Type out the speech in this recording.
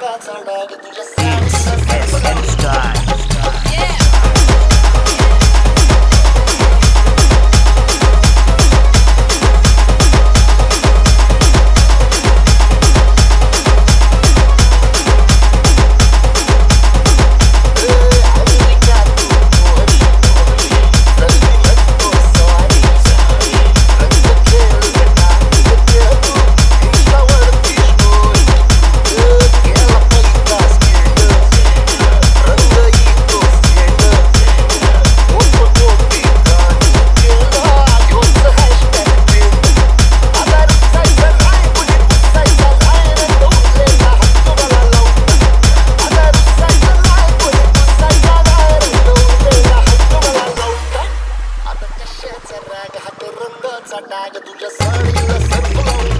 But you just sound so. Satanaya, do your son, you love